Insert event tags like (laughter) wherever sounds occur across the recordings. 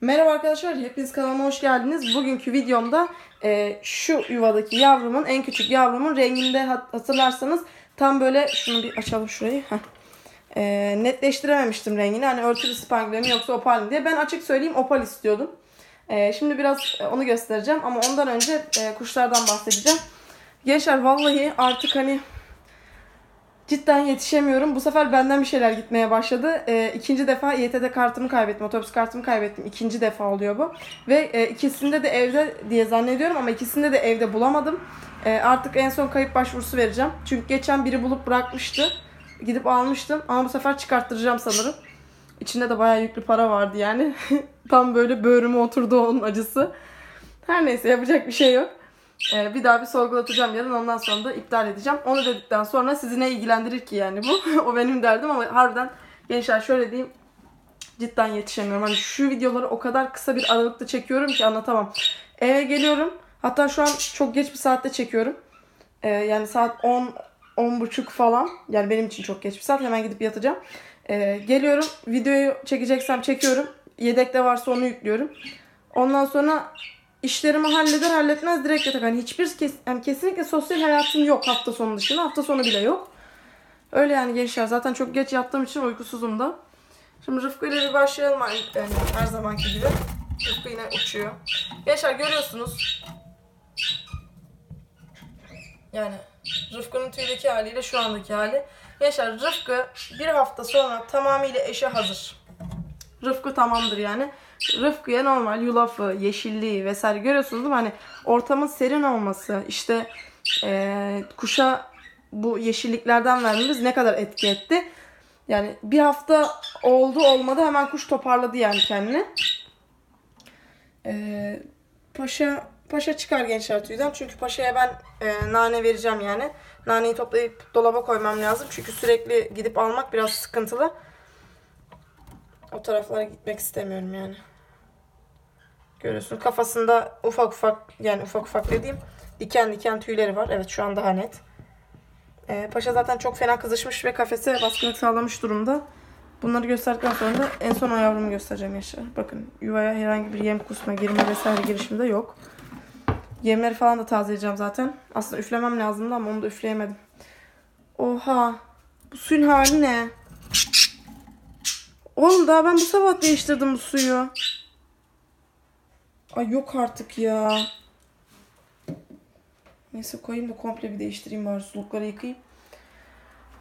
Merhaba arkadaşlar, hepiniz kanalıma hoş geldiniz. Bugünkü videomda e, şu yuvadaki yavrumun, en küçük yavrumun renginde hat- hatırlarsanız tam böyle, şunu bir açalım şurayı. E, netleştirememiştim rengini. Hani örtülü spangle mi yoksa opal mi diye. Ben açık söyleyeyim opal istiyordum. E, şimdi biraz e, onu göstereceğim ama ondan önce e, kuşlardan bahsedeceğim. Gençler vallahi artık hani Cidden yetişemiyorum. Bu sefer benden bir şeyler gitmeye başladı. E, ikinci defa YTD kartımı kaybettim. Otobüs kartımı kaybettim. İkinci defa oluyor bu. Ve e, ikisinde de evde diye zannediyorum ama ikisinde de evde bulamadım. E, artık en son kayıp başvurusu vereceğim. Çünkü geçen biri bulup bırakmıştı. Gidip almıştım ama bu sefer çıkarttıracağım sanırım. İçinde de bayağı yüklü para vardı yani. (laughs) Tam böyle böğrüme oturdu onun acısı. Her neyse yapacak bir şey yok. Ee, bir daha bir sorgulatacağım yarın ondan sonra da iptal edeceğim. Onu dedikten sonra sizi ne ilgilendirir ki yani bu? (laughs) o benim derdim ama harbiden gençler şöyle diyeyim cidden yetişemiyorum. Hani şu videoları o kadar kısa bir aralıkta çekiyorum ki anlatamam. Eve geliyorum. Hatta şu an çok geç bir saatte çekiyorum. Ee, yani saat 10 10 buçuk falan. Yani benim için çok geç bir saat. Hemen gidip yatacağım. Ee, geliyorum. Videoyu çekeceksem çekiyorum. Yedekte varsa onu yüklüyorum. Ondan sonra işlerimi halleder halletmez direkt yatak. Hani hiçbir kes, yani kesinlikle sosyal hayatım yok hafta sonu dışında. Hafta sonu bile yok. Öyle yani gençler. Zaten çok geç yattığım için uykusuzum da. Şimdi Rıfkı ile bir başlayalım yani her zamanki gibi. Rıfkı yine uçuyor. Gençler görüyorsunuz. Yani Rıfkı'nın tüydeki haliyle şu andaki hali. Gençler Rıfkı bir hafta sonra tamamıyla eşe hazır. Rıfkı tamamdır yani. Rıfkı'ya normal yulafı, yeşilliği vesaire görüyorsunuz değil mi? Hani ortamın serin olması, işte eee, kuşa bu yeşilliklerden vermemiz ne kadar etki etti. Yani bir hafta oldu olmadı hemen kuş toparladı yani kendini. Eee, paşa paşa çıkar gençler tüyden. Çünkü paşaya ben eee, nane vereceğim yani. Naneyi toplayıp dolaba koymam lazım. Çünkü sürekli gidip almak biraz sıkıntılı. O taraflara gitmek istemiyorum yani. Görüyorsun kafasında ufak ufak yani ufak ufak dediğim diken diken tüyleri var. Evet şu an daha net. Ee, paşa zaten çok fena kızışmış ve kafese baskınlık sağlamış durumda. Bunları gösterdikten sonra da en son o yavrumu göstereceğim yaşar. Bakın yuvaya herhangi bir yem kusma, girme vesaire girişimde yok. Yemleri falan da tazeleyeceğim zaten. Aslında üflemem lazımdı ama onu da üfleyemedim. Oha. Bu suyun hali ne? Oğlum daha ben bu sabah değiştirdim bu suyu. Ay yok artık ya. Neyse koyayım da komple bir değiştireyim bari sulukları yıkayayım.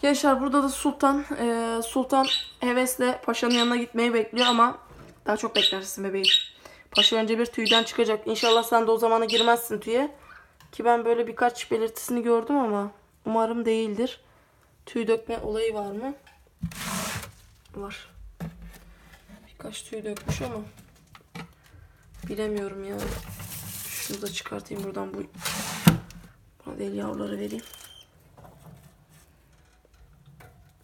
Gençler burada da Sultan. eee, Sultan hevesle Paşa'nın yanına gitmeyi bekliyor ama daha çok beklersin bebeğim. Paşa önce bir tüyden çıkacak. İnşallah sen de o zamana girmezsin tüye. Ki ben böyle birkaç belirtisini gördüm ama umarım değildir. Tüy dökme olayı var mı? Var. Birkaç tüy dökmüş ama bilemiyorum ya. Şunu da çıkartayım buradan bu değil yavruları vereyim.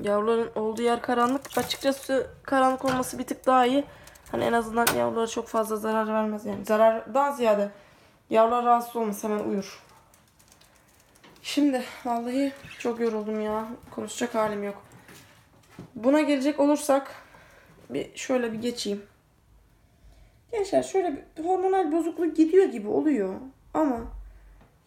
Yavruların olduğu yer karanlık. Açıkçası karanlık olması bir tık daha iyi. Hani en azından yavrulara çok fazla zarar vermez yani. Zarardan ziyade yavrular rahatsız olmaz hemen uyur. Şimdi vallahi çok yoruldum ya. Konuşacak halim yok. Buna gelecek olursak bir şöyle bir geçeyim. Gençler şöyle bir hormonal bozukluk gidiyor gibi oluyor. Ama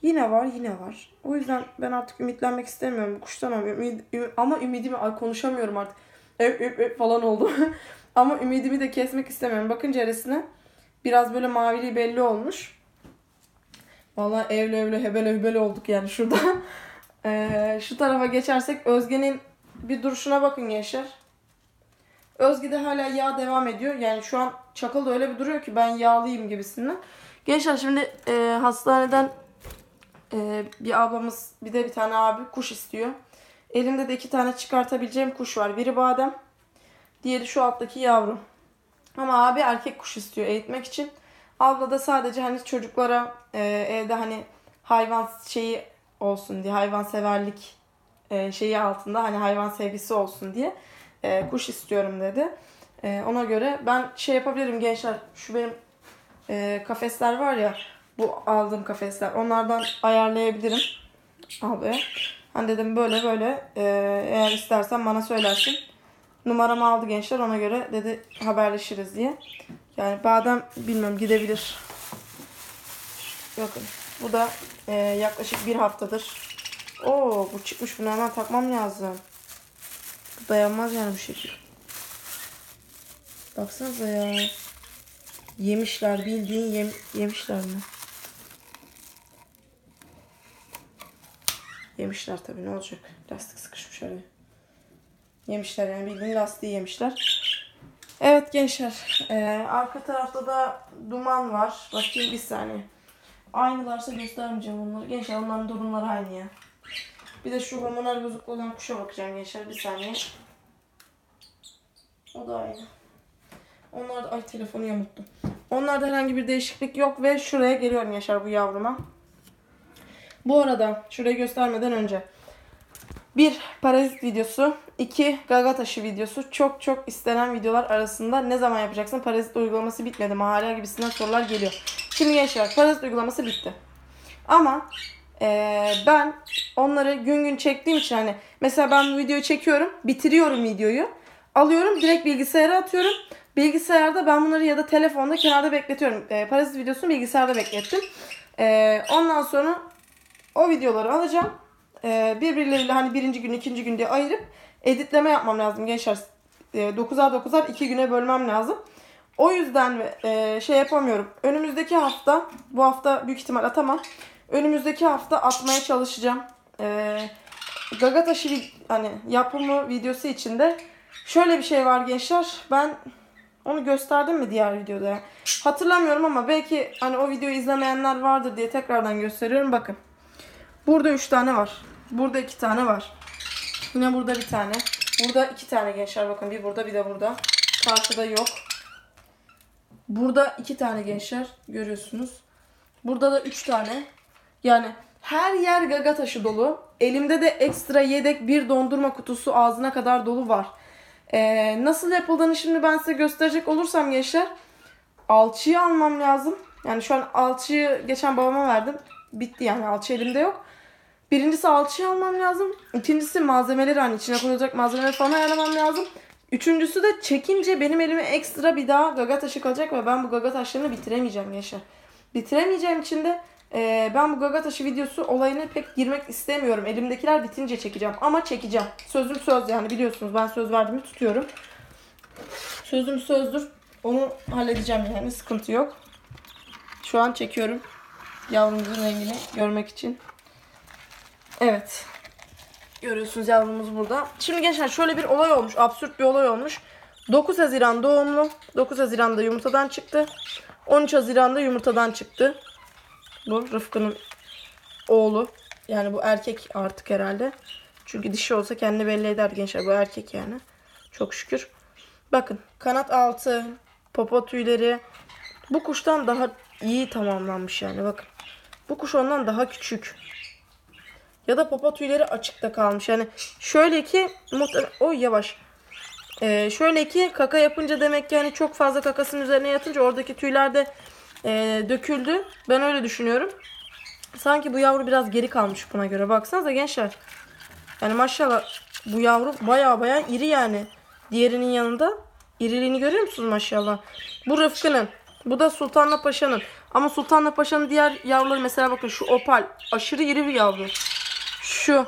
yine var yine var. O yüzden ben artık ümitlenmek istemiyorum ama, ümid, ama ümidimi ay konuşamıyorum artık. Öp öp öp falan oldu. (laughs) ama ümidimi de kesmek istemiyorum. Bakın ceresine biraz böyle maviliği belli olmuş. Vallahi evli evli hebele hübele olduk yani şurada. (laughs) Ee, şu tarafa geçersek Özge'nin bir duruşuna bakın gençler. Özge'de hala yağ devam ediyor. Yani şu an çakal da öyle bir duruyor ki ben yağlıyım gibisinden. Gençler şimdi e, hastaneden e, bir ablamız bir de bir tane abi kuş istiyor. Elimde de iki tane çıkartabileceğim kuş var. Biri badem. Diğeri şu alttaki yavru. Ama abi erkek kuş istiyor eğitmek için. Abla da sadece hani çocuklara e, evde hani hayvan şeyi olsun diye hayvan severlik e, şeyi altında hani hayvan sevgisi olsun diye e, kuş istiyorum dedi. E, ona göre ben şey yapabilirim gençler şu benim e, kafesler var ya bu aldığım kafesler onlardan ayarlayabilirim ablaya. Hani dedim böyle böyle e, eğer istersen bana söylersin. Numaramı aldı gençler ona göre dedi haberleşiriz diye. Yani badem bilmem gidebilir. Bakın bu da e, yaklaşık bir haftadır. Oo bu çıkmış bunu hemen takmam lazım. Dayanmaz yani bu şekil. Baksanıza ya. Yemişler bildiğin yem, yemişler mi? Yemişler tabii ne olacak? Lastik sıkışmış araya. Yemişler yani bildiğin lastiği yemişler. Evet gençler. e, arka tarafta da duman var. Bakayım bir saniye. Aynılarsa göstermeyeceğim onları. Gençler onların durumları aynı ya. Bir de şu hormonal bozukluğu olan kuşa bakacağım gençler. Bir saniye. O da aynı. Onlarda ay telefonu yamuttum. Onlarda herhangi bir değişiklik yok ve şuraya geliyorum Yaşar bu yavruma. Bu arada şurayı göstermeden önce bir parazit videosu, iki gaga taşı videosu çok çok istenen videolar arasında ne zaman yapacaksın? Parazit uygulaması bitmedi mi? Hala gibisinden sorular geliyor. Şimdi gençler parazit uygulaması bitti. Ama eee, ben onları gün gün çektiğim için hani mesela ben bu videoyu çekiyorum, bitiriyorum videoyu. Alıyorum direkt bilgisayara atıyorum. Bilgisayarda ben bunları ya da telefonda kenarda bekletiyorum. Eee parazit videosunu bilgisayarda beklettim. Eee, ondan sonra o videoları alacağım. Ee, birbirleriyle hani birinci gün, ikinci gün diye ayırıp editleme yapmam lazım gençler. Ee, 9'ar 9'ar iki güne bölmem lazım. O yüzden e, şey yapamıyorum. Önümüzdeki hafta, bu hafta büyük ihtimal atamam. Önümüzdeki hafta atmaya çalışacağım. Gaga taşı vi- hani yapımı videosu içinde şöyle bir şey var gençler. Ben onu gösterdim mi diğer videoda? Hatırlamıyorum ama belki hani o videoyu izlemeyenler vardır diye tekrardan gösteriyorum. Bakın. Burada 3 tane var. Burada 2 tane var. Yine burada bir tane. Burada 2 tane gençler bakın. Bir burada bir de burada. Karşıda yok. Burada 2 tane gençler görüyorsunuz. Burada da 3 tane. Yani her yer gaga taşı dolu. Elimde de ekstra yedek bir dondurma kutusu ağzına kadar dolu var. Ee, nasıl yapıldığını şimdi ben size gösterecek olursam gençler. Alçıyı almam lazım. Yani şu an alçıyı geçen babama verdim. Bitti yani alçı elimde yok. Birincisi alçıyı almam lazım. İkincisi malzemeleri hani içine koyulacak malzemeleri falan ayarlamam lazım. Üçüncüsü de çekince benim elime ekstra bir daha gaga taşı kalacak ve ben bu gaga taşlarını bitiremeyeceğim Yaşar. Bitiremeyeceğim için de e, ben bu gaga taşı videosu olayına pek girmek istemiyorum. Elimdekiler bitince çekeceğim ama çekeceğim. Sözüm söz yani biliyorsunuz ben söz verdiğimi tutuyorum. Sözüm sözdür. Onu halledeceğim yani sıkıntı yok. Şu an çekiyorum. Yavrumuzun rengini görmek için. Evet. Görüyorsunuz yavrumuz burada. Şimdi gençler şöyle bir olay olmuş. Absürt bir olay olmuş. 9 Haziran doğumlu. 9 Haziran'da yumurtadan çıktı. 13 Haziran'da yumurtadan çıktı. Bu Rıfkı'nın oğlu. Yani bu erkek artık herhalde. Çünkü dişi olsa kendini belli eder gençler. Bu erkek yani. Çok şükür. Bakın kanat altı, popo tüyleri. Bu kuştan daha iyi tamamlanmış yani bakın. Bu kuş ondan daha küçük. Ya da popo tüyleri açıkta kalmış. Yani şöyle ki muhtemelen... Yavaş. Ee, şöyle ki kaka yapınca demek ki hani çok fazla kakasının üzerine yatınca oradaki tüyler de e, döküldü. Ben öyle düşünüyorum. Sanki bu yavru biraz geri kalmış buna göre. Baksanıza gençler. Yani maşallah bu yavru baya baya iri yani. Diğerinin yanında. İriliğini görüyor musunuz maşallah? Bu Rıfkı'nın. Bu da Sultanla Paşa'nın. Ama Sultanla Paşa'nın diğer yavruları mesela bakın şu opal. Aşırı iri bir yavru. Şu.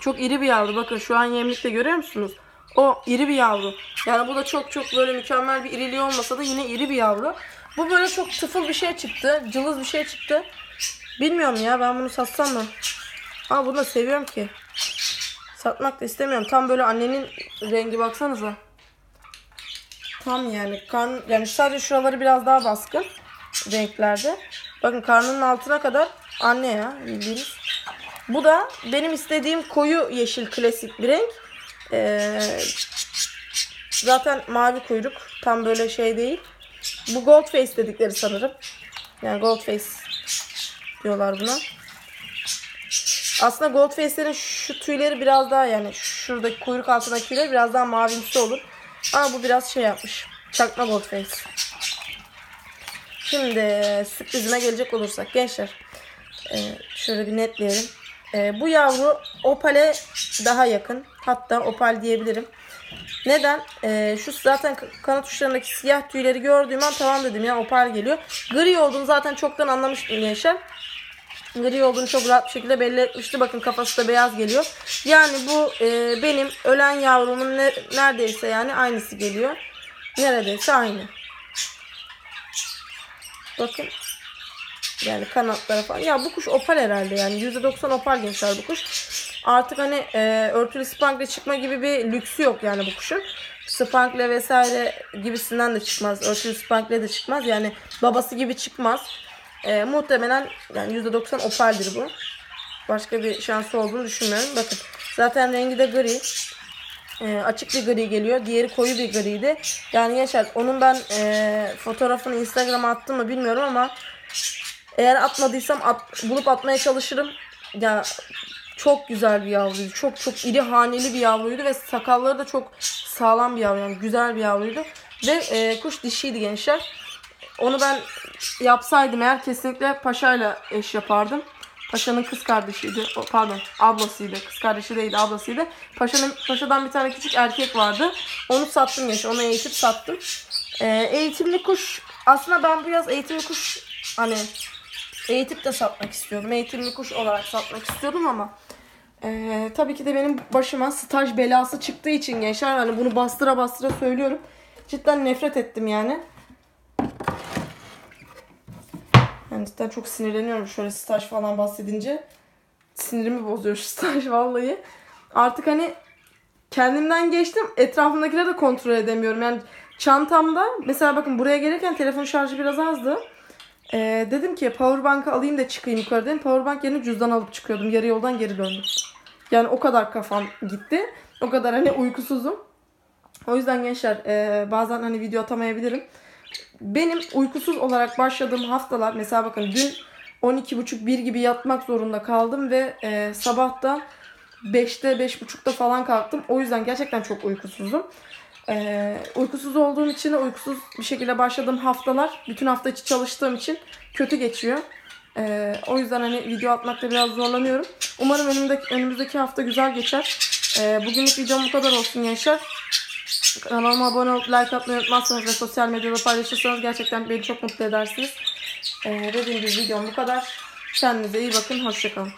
Çok iri bir yavru. Bakın şu an yemlikte görüyor musunuz? O iri bir yavru. Yani bu da çok çok böyle mükemmel bir iriliği olmasa da yine iri bir yavru. Bu böyle çok tıfıl bir şey çıktı. Cılız bir şey çıktı. Bilmiyorum ya ben bunu satsam mı? Ama bunu da seviyorum ki. Satmak da istemiyorum. Tam böyle annenin rengi baksanıza. Tam yani karn yani sadece şuraları biraz daha baskın renklerde. Bakın karnının altına kadar anne ya bildiğiniz. Bu da benim istediğim koyu yeşil klasik bir renk. Ee, zaten mavi kuyruk. Tam böyle şey değil. Bu gold face dedikleri sanırım. Yani gold face diyorlar buna. Aslında gold face'lerin şu tüyleri biraz daha yani şuradaki kuyruk altındaki tüyleri biraz daha mavimsi olur. Ama bu biraz şey yapmış. Çakma gold face. Şimdi sürprizime gelecek olursak gençler. e, şöyle bir netleyelim. E, bu yavru opale daha yakın. Hatta opal diyebilirim. Neden? Ee, şu zaten kanat uçlarındaki siyah tüyleri gördüğüm an tamam dedim ya opal geliyor. Gri olduğunu zaten çoktan anlamıştım gençler. Gri olduğunu çok rahat bir şekilde belli etmişti. Bakın kafası da beyaz geliyor. Yani bu e, benim ölen yavrumun ne, neredeyse yani aynısı geliyor. Neredeyse aynı. Bakın. Yani kanatlara falan. Ya bu kuş opal herhalde yani. %90 opal gençler bu kuş. Artık hani e, örtülü spankle çıkma gibi bir lüksü yok yani bu kuşun. Spankle vesaire gibisinden de çıkmaz. Örtülü spankle de çıkmaz. Yani babası gibi çıkmaz. E, muhtemelen yani %90 opaldir bu. Başka bir şansı olduğunu düşünmüyorum. Bakın zaten rengi de gri. E, açık bir gri geliyor. Diğeri koyu bir griydi. Yani Yaşar onun ben e, fotoğrafını Instagram'a attım mı bilmiyorum ama eğer atmadıysam at, bulup atmaya çalışırım. Ya çok güzel bir yavruydu. Çok çok iri haneli bir yavruydu ve sakalları da çok sağlam bir yavru. Yani güzel bir yavruydu. Ve e, kuş dişiydi gençler. Onu ben yapsaydım eğer kesinlikle Paşa'yla eş yapardım. Paşa'nın kız kardeşiydi. O, pardon ablasıydı. Kız kardeşi değildi ablasıydı. Paşa'nın Paşa'dan bir tane küçük erkek vardı. Onu sattım gençler. Onu eğitip sattım. E, eğitimli kuş aslında ben bu yaz eğitimli kuş hani eğitip de satmak istiyordum. Eğitimli kuş olarak satmak istiyordum ama eee, tabii ki de benim başıma staj belası çıktığı için gençler hani bunu bastıra bastıra söylüyorum. Cidden nefret ettim yani. Yani cidden çok sinirleniyorum şöyle staj falan bahsedince. Sinirimi bozuyor şu (laughs) staj vallahi. Artık hani kendimden geçtim. Etrafımdakileri de kontrol edemiyorum. Yani çantamda mesela bakın buraya gelirken telefon şarjı biraz azdı. Ee, dedim ki powerbank'ı alayım da çıkayım yukarı dedim. Powerbank yerine cüzdan alıp çıkıyordum. Yarı yoldan geri döndüm. Yani o kadar kafam gitti. O kadar hani uykusuzum. O yüzden gençler e, bazen hani video atamayabilirim. Benim uykusuz olarak başladığım haftalar mesela bakın dün 12.30-1 gibi yatmak zorunda kaldım ve e, sabah da 5'te 5.30'da falan kalktım. O yüzden gerçekten çok uykusuzum. Ee, uykusuz olduğum için uykusuz bir şekilde başladığım haftalar bütün hafta içi çalıştığım için kötü geçiyor. Ee, o yüzden hani video atmakta biraz zorlanıyorum. Umarım önümüzdeki, önümüzdeki hafta güzel geçer. Ee, bugünlük videom bu kadar olsun gençler. Kanalıma abone olup like atmayı unutmazsanız ve sosyal medyada paylaşırsanız gerçekten beni çok mutlu edersiniz. Ee, dediğim gibi videom bu kadar. Kendinize iyi bakın. Hoşçakalın.